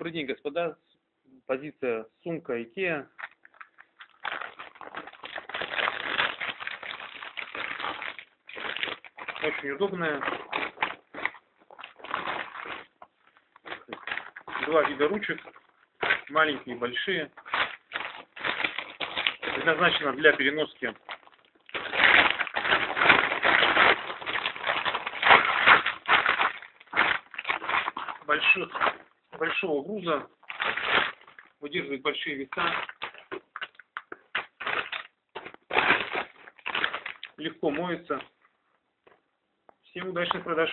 Добрый день, господа. Позиция сумка Икеа. Очень удобная. Два вида ручек. Маленькие и большие. Предназначена для переноски больших, большого груза, выдерживает большие веса, легко моется. Всем удачных продаж!